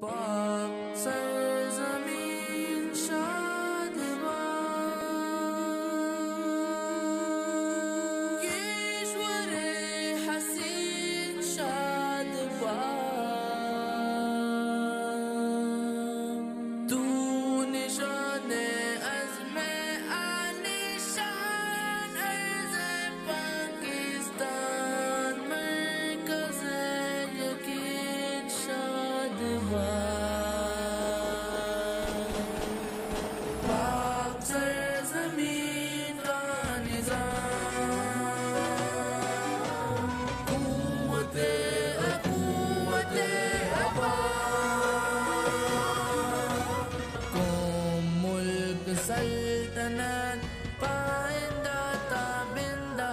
Bob. Say سلطنت پائندہ تا بندہ